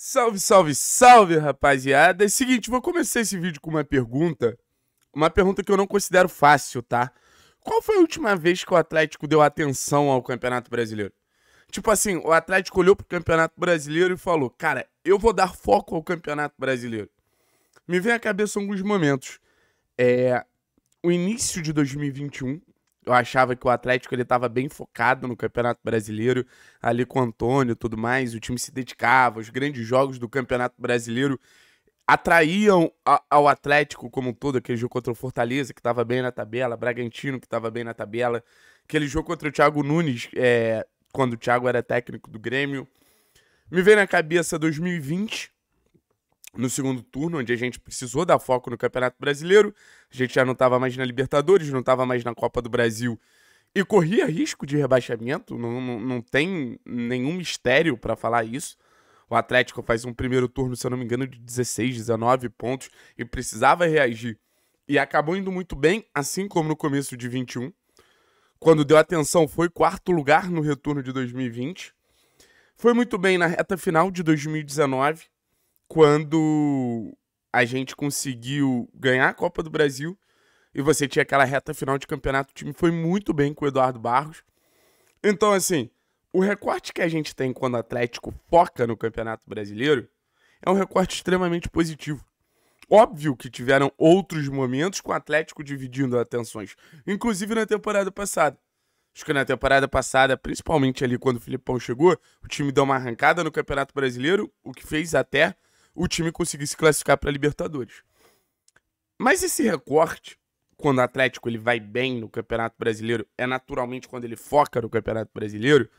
Salve, salve, salve, rapaziada. É seguinte, vou começar esse vídeo com uma pergunta. Uma pergunta que eu não considero fácil, tá? Qual foi a última vez que o Atlético deu atenção ao Campeonato Brasileiro? Tipo assim, o Atlético olhou pro Campeonato Brasileiro e falou: Cara, eu vou dar foco ao Campeonato Brasileiro. Me vem à cabeça alguns momentos. É. O início de 2021, eu achava que o Atlético ele estava bem focado no Campeonato Brasileiro, ali com o Antônio e tudo mais, o time se dedicava, os grandes jogos do Campeonato Brasileiro atraíam a, ao Atlético como um todo, aquele jogo contra o Fortaleza, que estava bem na tabela, Bragantino, que estava bem na tabela, aquele jogo contra o Thiago Nunes, é, quando o Thiago era técnico do Grêmio. Me veio na cabeça 2020, no segundo turno, onde a gente precisou dar foco no Campeonato Brasileiro. A gente já não estava mais na Libertadores, não estava mais na Copa do Brasil e corria risco de rebaixamento. Não, não, não tem nenhum mistério para falar isso. O Atlético faz um primeiro turno, se eu não me engano, de 16, 19 pontos e precisava reagir. E acabou indo muito bem, assim como no começo de 21. Quando deu atenção, foi quarto lugar no retorno de 2020. Foi muito bem na reta final de 2019 quando a gente conseguiu ganhar a Copa do Brasil e você tinha aquela reta final de campeonato, o time foi muito bem com o Eduardo Barros. Então, assim, o recorte que a gente tem quando o Atlético foca no Campeonato Brasileiro é um recorte extremamente positivo. Óbvio que tiveram outros momentos com o Atlético dividindo atenções, inclusive na temporada passada. Acho que na temporada passada, principalmente ali quando o Filipão chegou, o time deu uma arrancada no Campeonato Brasileiro, o que fez até o time conseguir se classificar para Libertadores. Mas esse recorte, quando o Atlético ele vai bem no Campeonato Brasileiro, é naturalmente quando ele foca no Campeonato Brasileiro,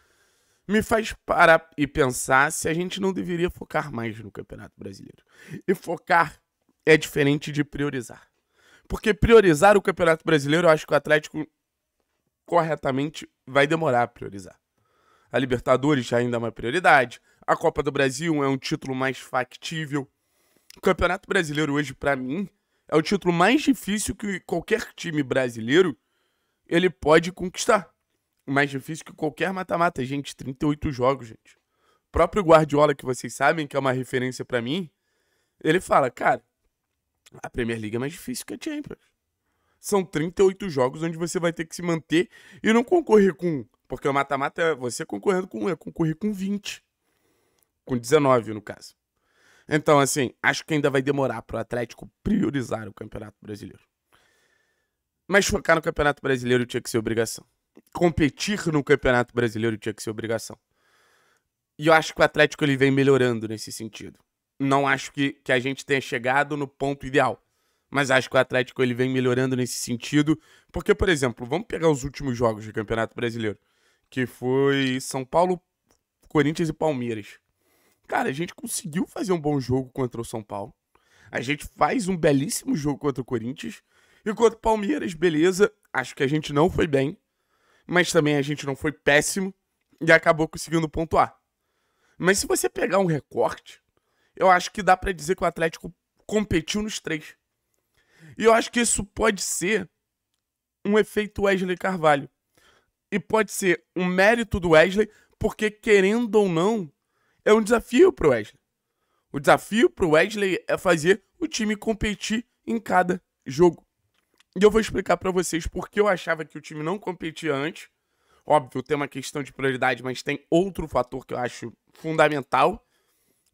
me faz parar e pensar se a gente não deveria focar mais no Campeonato Brasileiro. E focar é diferente de priorizar. Porque priorizar o Campeonato Brasileiro, eu acho que o Atlético corretamente vai demorar a priorizar. A Libertadores ainda é uma prioridade. A Copa do Brasil é um título mais factível. O Campeonato Brasileiro hoje, para mim, é o título mais difícil que qualquer time brasileiro ele pode conquistar. Mais difícil que qualquer mata-mata. Gente, 38 jogos, gente. O próprio Guardiola, que vocês sabem que é uma referência para mim, ele fala, cara, a Premier League é mais difícil que a Champions. São 38 jogos onde você vai ter que se manter e não concorrer com. Porque o mata-mata é você concorrendo com é concorrer com 20 com 19 no caso. Então, assim, acho que ainda vai demorar para o Atlético priorizar o Campeonato Brasileiro. Mas focar no Campeonato Brasileiro tinha que ser obrigação. Competir no Campeonato Brasileiro tinha que ser obrigação. E eu acho que o Atlético ele vem melhorando nesse sentido. Não acho que, que a gente tenha chegado no ponto ideal. Mas acho que o Atlético ele vem melhorando nesse sentido. Porque, por exemplo, vamos pegar os últimos jogos do Campeonato Brasileiro. Que foi São Paulo, Corinthians e Palmeiras. Cara, a gente conseguiu fazer um bom jogo contra o São Paulo. A gente faz um belíssimo jogo contra o Corinthians. E contra o Palmeiras, beleza. Acho que a gente não foi bem. Mas também a gente não foi péssimo. E acabou conseguindo pontuar. Mas se você pegar um recorte, eu acho que dá para dizer que o Atlético competiu nos três. E eu acho que isso pode ser um efeito Wesley Carvalho. E pode ser um mérito do Wesley, porque querendo ou não, é um desafio pro Wesley. O desafio pro Wesley é fazer o time competir em cada jogo. E eu vou explicar para vocês por que eu achava que o time não competia antes. Óbvio, tem uma questão de prioridade, mas tem outro fator que eu acho fundamental.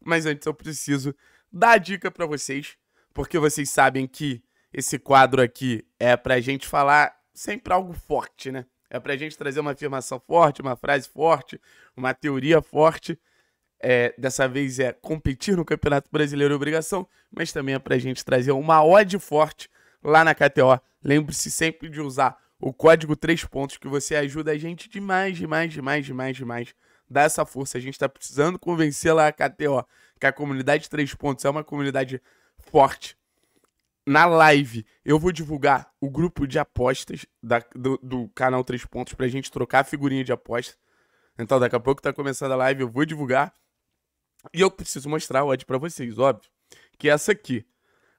Mas antes eu preciso dar a dica para vocês, porque vocês sabem que esse quadro aqui é pra gente falar sempre algo forte, né? É pra gente trazer uma afirmação forte, uma frase forte, uma teoria forte é, dessa vez é competir no Campeonato Brasileiro é obrigação, mas também é pra gente trazer uma odd forte lá na KTO. Lembre-se sempre de usar o código 3 pontos que você ajuda a gente demais, demais, demais, demais, demais. Dá essa força, a gente tá precisando convencer lá a KTO que a comunidade 3 pontos é uma comunidade forte. Na live, eu vou divulgar o grupo de apostas da, do, do canal 3 pontos pra gente trocar a figurinha de aposta. Então, daqui a pouco tá começando a live, eu vou divulgar. E eu preciso mostrar o odd para vocês, óbvio. Que é essa aqui.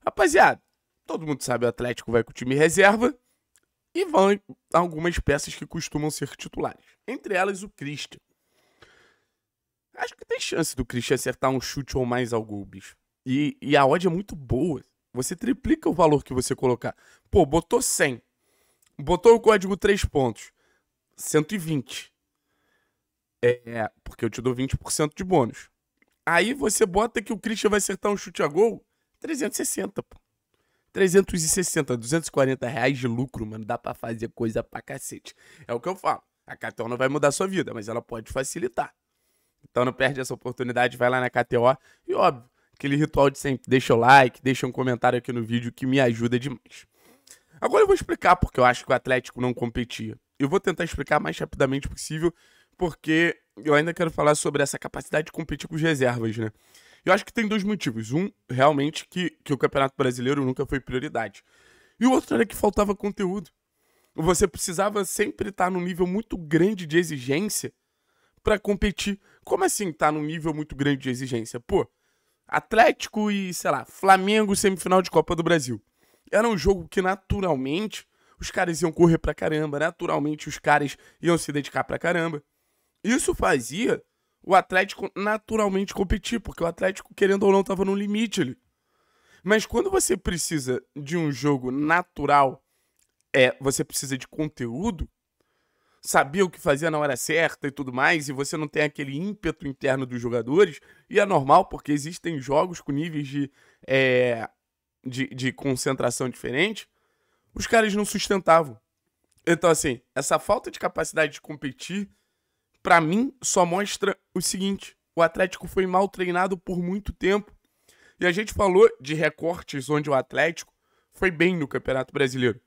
Rapaziada, todo mundo sabe o Atlético vai com o time reserva. E vão algumas peças que costumam ser titulares. Entre elas o Christian. Acho que tem chance do Christian acertar um chute ou mais ao gol, bicho. E, e a odd é muito boa. Você triplica o valor que você colocar. Pô, botou 100. Botou o código 3 pontos. 120. É, porque eu te dou 20% de bônus. Aí você bota que o Christian vai acertar um chute a gol. 360, pô. 360, 240 reais de lucro, mano. Dá pra fazer coisa pra cacete. É o que eu falo. A KTO não vai mudar sua vida, mas ela pode facilitar. Então não perde essa oportunidade, vai lá na KTO. E óbvio, aquele ritual de sempre, deixa o like, deixa um comentário aqui no vídeo que me ajuda demais. Agora eu vou explicar porque eu acho que o Atlético não competia. Eu vou tentar explicar mais rapidamente possível, porque eu ainda quero falar sobre essa capacidade de competir com os reservas, né? Eu acho que tem dois motivos. Um, realmente, que, que o Campeonato Brasileiro nunca foi prioridade. E o outro era que faltava conteúdo. Você precisava sempre estar num nível muito grande de exigência para competir. Como assim estar tá num nível muito grande de exigência? Pô, Atlético e, sei lá, Flamengo semifinal de Copa do Brasil. Era um jogo que naturalmente os caras iam correr pra caramba, naturalmente os caras iam se dedicar pra caramba. Isso fazia o Atlético naturalmente competir, porque o Atlético, querendo ou não, estava no limite ali. Mas quando você precisa de um jogo natural, é, você precisa de conteúdo, sabia o que fazia na hora certa e tudo mais, e você não tem aquele ímpeto interno dos jogadores, e é normal, porque existem jogos com níveis de, é, de, de concentração diferente, os caras não sustentavam. Então, assim, essa falta de capacidade de competir, para mim, só mostra o seguinte: o Atlético foi mal treinado por muito tempo. E a gente falou de recortes onde o Atlético foi bem no Campeonato Brasileiro.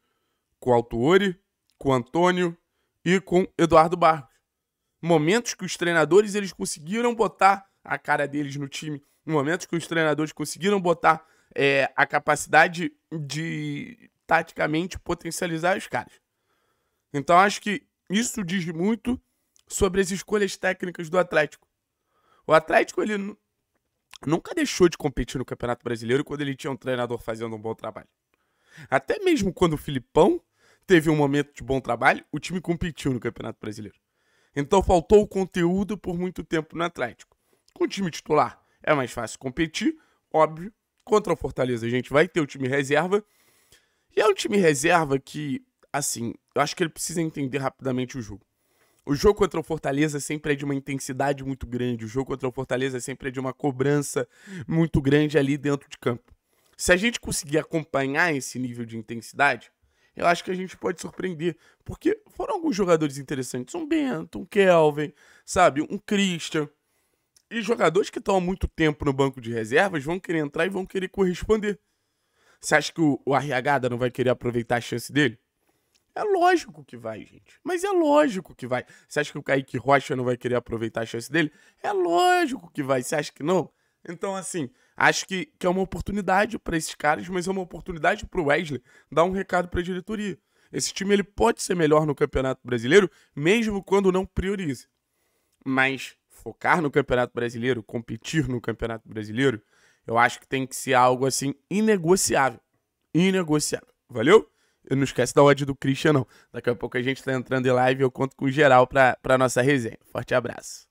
Com o Autuori, com o Antônio e com Eduardo Barros. Momentos que os treinadores eles conseguiram botar a cara deles no time. Momentos que os treinadores conseguiram botar é, a capacidade de taticamente potencializar os caras. Então acho que isso diz muito sobre as escolhas técnicas do Atlético. O Atlético ele nunca deixou de competir no Campeonato Brasileiro quando ele tinha um treinador fazendo um bom trabalho. Até mesmo quando o Filipão teve um momento de bom trabalho, o time competiu no Campeonato Brasileiro. Então faltou o conteúdo por muito tempo no Atlético. Com o time titular é mais fácil competir, óbvio. Contra o Fortaleza a gente vai ter o time reserva e é um time reserva que, assim, eu acho que ele precisa entender rapidamente o jogo. O jogo contra o Fortaleza sempre é de uma intensidade muito grande. O jogo contra o Fortaleza sempre é de uma cobrança muito grande ali dentro de campo. Se a gente conseguir acompanhar esse nível de intensidade, eu acho que a gente pode surpreender. Porque foram alguns jogadores interessantes. Um Bento, um Kelvin, sabe? Um Christian. E jogadores que estão há muito tempo no banco de reservas vão querer entrar e vão querer corresponder. Você acha que o, o Arriagada não vai querer aproveitar a chance dele? É lógico que vai, gente. Mas é lógico que vai. Você acha que o Kaique Rocha não vai querer aproveitar a chance dele? É lógico que vai. Você acha que não? Então, assim, acho que, que é uma oportunidade para esses caras, mas é uma oportunidade para o Wesley dar um recado para a diretoria. Esse time ele pode ser melhor no Campeonato Brasileiro, mesmo quando não prioriza. Mas focar no Campeonato Brasileiro, competir no Campeonato Brasileiro, eu acho que tem que ser algo assim inegociável. Inegociável. Valeu? Não esquece da odd do Christian, não. Daqui a pouco a gente tá entrando em live e eu conto com geral pra, pra nossa resenha. Forte abraço.